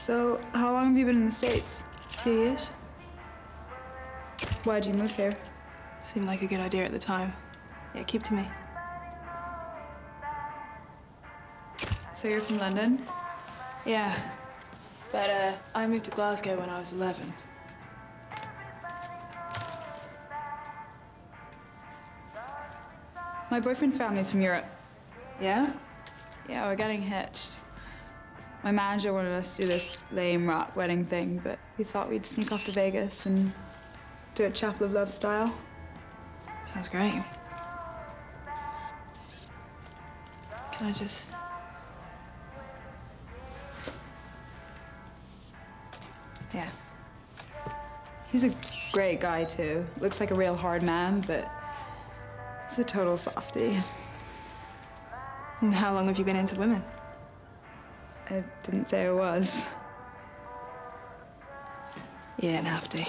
So, how long have you been in the States? Two years. Why'd you move here? Seemed like a good idea at the time. Yeah, keep to me. So you're from London? Yeah. But uh, I moved to Glasgow when I was 11. My boyfriend's family's from Europe. Yeah? Yeah, we're getting hitched. My manager wanted us to do this lame rock wedding thing, but we thought we'd sneak off to Vegas and do it Chapel of Love style. Sounds great. Can I just... Yeah. He's a great guy, too. Looks like a real hard man, but he's a total softie. And how long have you been into women? I didn't say I was. You didn't have to.